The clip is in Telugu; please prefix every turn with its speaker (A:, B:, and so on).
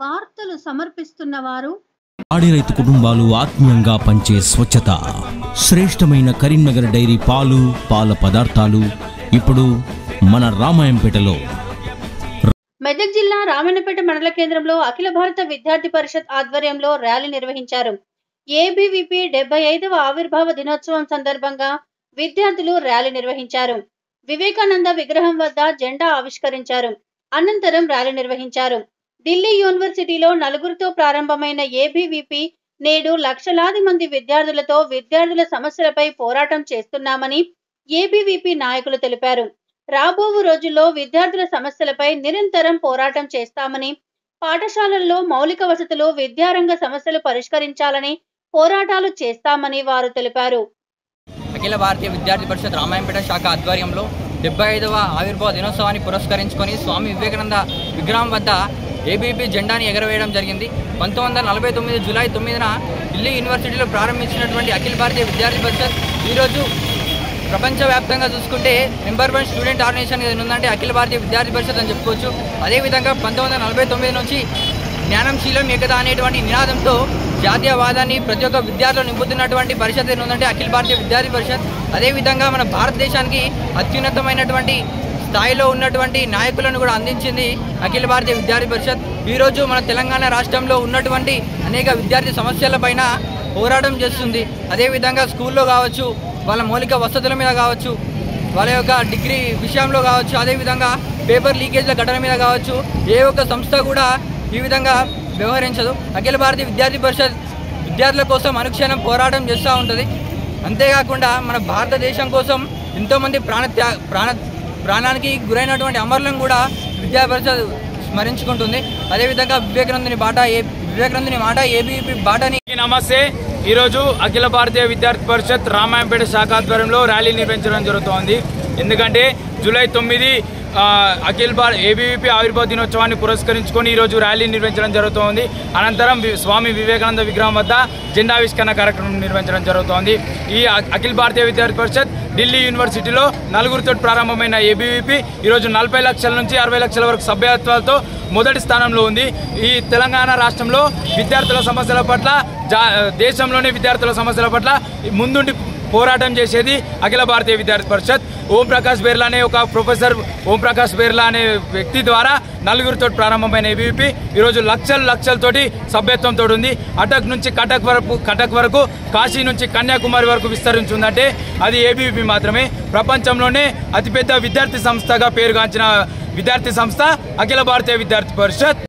A: వార్తలు సమర్పిస్తున్న వారు
B: పాడి రైతు కుటుంబాలు ఆత్మీయంగా పంచే స్వచ్ఛత. శ్రేష్టమైన కరీంనగర్ డైరీ పాలు పాల పదార్థాలు ఇప్పుడు మన రామాయంపేటలో.
A: మెదక్ జిల్లా రామన్నపేట మండల కేంద్రంలో అఖిల భారత విద్యార్థి పరిషత్ ఆధ్వర్యంలో ర్యాలీ నిర్వహించారు. ఏబీవీపీ డెబ్బై ఐదవ ఆవిర్భావ దినోత్సవం సందర్భంగా విద్యార్థులు ర్యాలీ నిర్వహించారు. వివేకానంద విగ్రహం వద్ద జెండా ఆవిష్కరించారు. అనంతరం ర్యాలీ నిర్వహించారు. ఢిల్లీ యూనివర్సిటీలో నలుగురితో ప్రారంభమైన ఏబీవీపీ నేడు లక్షలాది మంది విద్యార్థులతో విద్యార్థుల సమస్యలపై పోరాటం చేస్తున్నామని ఏబీవీపీ నాయకులు తెలిపారు. రాబోవు రోజుల్లో విద్యార్థుల సమస్యలపై నిరంతరం పోరాటం చేస్తామని పాఠశాలల్లో మౌలిక వసతులు విద్యారంగ సమస్యలు పరిష్కరించాలని పోరాటాలు చేస్తామని వారు తెలిపారు.
C: అఖిల భారతీయ విద్యార్థి పరిషత్ రామాయంపేట శాఖ ఆధ్వర్యంలో డెబ్బై ఐదవ ఆవిర్భావ దినోత్సవాన్ని పురస్కరించుకొని స్వామి వివేకానంద విగ్రహం వద్ద ఏబీపీ జెండాని ఎగరవేయడం జరిగింది. పంతొమ్మిది వందల నలభై తొమ్మిది జూలై తొమ్మిదిన ఢిల్లీ యూనివర్సిటీలో ప్రారంభించినటువంటి అఖిల భారతీయ విద్యార్థి పరిషత్ ఈరోజు ప్రపంచవ్యాప్తంగా చూసుకుంటే నెంబర్ వన్ స్టూడెంట్ ఆర్గనైజేషన్ ఏదైనా ఉందంటే అఖిల భారతీయ విద్యార్థి పరిషత్ అని చెప్పుకోవచ్చు. అదేవిధంగా పంతొమ్మిది వందల నలభై తొమ్మిది నుంచి జ్ఞానంశీలం ఏకత అనేటువంటి నినాదంతో జాతీయవాదాన్ని ప్రతి ఒక్క విద్యార్థులు నింపుతున్నటువంటి పరిషత్ ఏంటంటే అఖిల భారతీయ విద్యార్థి పరిషత్. అదేవిధంగా మన భారతదేశానికి అత్యున్నతమైనటువంటి స్థాయిలో ఉన్నటువంటి నాయకులను కూడా అందించింది అఖిల భారతీయ విద్యార్థి పరిషత్. ఈరోజు మన తెలంగాణ రాష్ట్రంలో ఉన్నటువంటి అనేక విద్యార్థి సమస్యలపైన పోరాటం చేస్తుంది. అదేవిధంగా స్కూల్లో కావచ్చు వాళ్ళ మౌలిక వసతుల మీద కావచ్చు వాళ్ళ యొక్క డిగ్రీ విషయంలో కావచ్చు అదేవిధంగా పేపర్ లీకేజ్ల ఘటన మీద కావచ్చు ఏ ఒక్క సంస్థ కూడా ఈ విధంగా వ్యవహరించదు. అఖిల భారతీయ విద్యార్థి పరిషత్ విద్యార్థుల కోసం అనుక్షణం పోరాటం చేస్తూ ఉంటుంది. అంతేకాకుండా మన భారతదేశం కోసం ఎంతోమంది ప్రాణ త్యా ప్రాణ ప్రాణానికి గురైనటువంటి అమరులను కూడా విద్యా పరిషత్ స్మరించుకుంటుంది. అదేవిధంగా వివేకానందుని బాట ఏ వివేకానందుని మాట ఏబీపీ బాటని
D: నమస్తే. ఈరోజు అఖిల భారతీయ విద్యార్థి పరిషత్ రామాయంపేట శాఖ ఆధ్వర్యంలో ర్యాలీ నిర్వహించడం జరుగుతోంది. ఎందుకంటే జూలై తొమ్మిది అఖిల్ భారత్ ఏబీవీపీ ఆవిర్భావ దినోత్సవాన్ని పురస్కరించుకొని ఈరోజు ర్యాలీ నిర్వహించడం జరుగుతోంది. అనంతరం వి- స్వామి వివేకానంద విగ్రహం వద్ద జెండావిష్కరణ కార్యక్రమం నిర్వహించడం జరుగుతోంది. ఈ అఖిల భారతీయ విద్యార్థి పరిషత్ ఢిల్లీ యూనివర్సిటీలో నలుగురితో ప్రారంభమైన ఏబీవీపీ ఈరోజు నలభై లక్షల నుంచి అరవై లక్షల వరకు సభ్యత్వాలతో మొదటి స్థానంలో ఉంది. ఈ తెలంగాణ రాష్ట్రంలో విద్యార్థుల సమస్యల పట్ల జా దేశంలోని విద్యార్థుల సమస్యల పట్ల ముందుండి పోరాటం చేసేది అఖిల భారతీయ విద్యార్థి పరిషత్. ఓం ప్రకాష్ బిర్లా అనే ఒక ప్రొఫెసర్ ఓం ప్రకాష్ బిర్లా అనే వ్యక్తి ద్వారా నలుగురితో ప్రారంభమైన ఏబీవీపీ ఈరోజు లక్షలు లక్షలతోటి సభ్యత్వంతో ఉంది. అటక్ నుంచి కటక్ వరకు కటక్ వరకు కాశీ నుంచి కన్యాకుమారి వరకు విస్తరించిందంటే అది ఏబీవీపీ మాత్రమే. ప్రపంచంలోనే అతిపెద్ద విద్యార్థి సంస్థగా పేరుగాంచిన విద్యార్థి సంస్థ అఖిల భారతీయ విద్యార్థి పరిషత్.